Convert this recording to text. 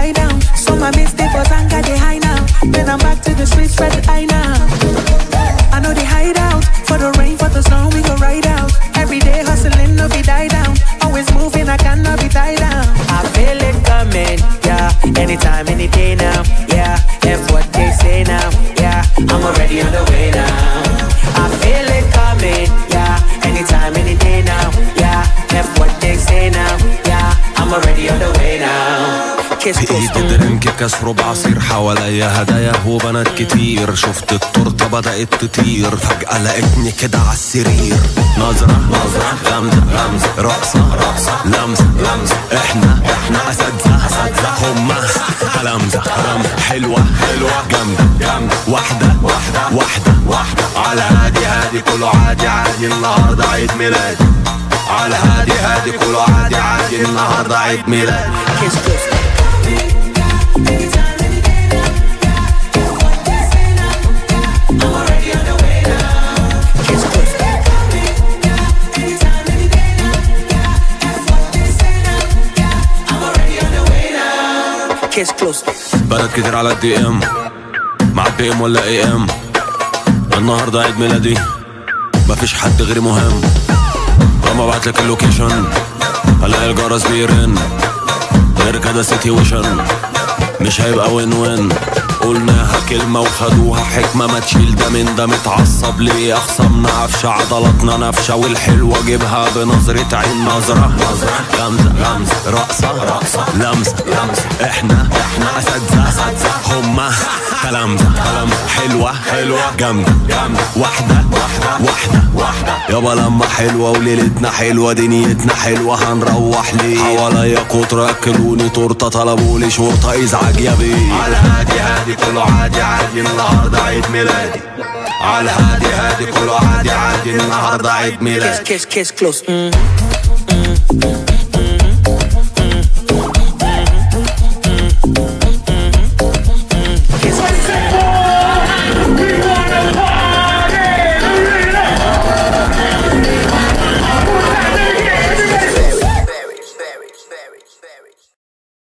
lie down. so my mistake they for anger they high now. Then I'm back to the streets red eye now. I know they hide out for the rain, for the snow we go ride out. Every day hustling, no be die down. Always moving, I cannot be tied down. I feel it coming, yeah. Anytime, any day now, yeah. That's what they say now, yeah. I'm already on the way now. I feel it coming, yeah. Anytime, any day now, yeah. That's what they say now, yeah. I'm already on the way now. في ايدي درينك كسر بعصير حواليا. هدايا وبنات كتير. شفت التورته بدأت تطير. فجأة لقيتني كده على السرير. نظرة نظرة غمزه غمزه رقصة رقصة لمسه لمسه إحنا إحنا أساتذة أساتذة. هما كلامزه كلامزه حلوة حلوة. جامدة جامدة. واحدة واحدة واحدة واحدة. على هادي هادي. كله عادي عادي. النهارده عيد ميلادي. على هادي هادي. كله عادي عادي. النهارده عيد ميلادي. Kiss close. بنات كتير على الدي إم. مع الدي إم ولا إي إم. النهارده عيد ميلادي. مفيش حد غيري مهم. لما ابعتلك اللوكيشن. هلاقي الجرس بيرن غير كده سيتويشن مش هيبقى وين وين قلناها كلمة وخدوها حكمة ما تشيل ده من ده متعصب ليه أخصمنا؟ قفشة عضلاتنا نفشة والحلوة جيبها بنظرة عين نظرة. غمزة غمزة رقصة رقصة. لمسة لمسة. إحنا إحنا أساتذة. هما كلامزة كلامزة حلوة حلوة جامدة جامدة واحدة واحدة واحدة واحدة يابا لما حلوة وليلتنا حلوة دنيتنا حلوة هنروح ليه حواليا كتر أكلوني تورتة طلبولي شرطة إزعاج يا بيه على هادي هادي كله عادي عادي النهاردة عيد ميلادي على هادي هادي كله عادي عادي النهاردة عيد ميلادي kiss, kiss close. Mm.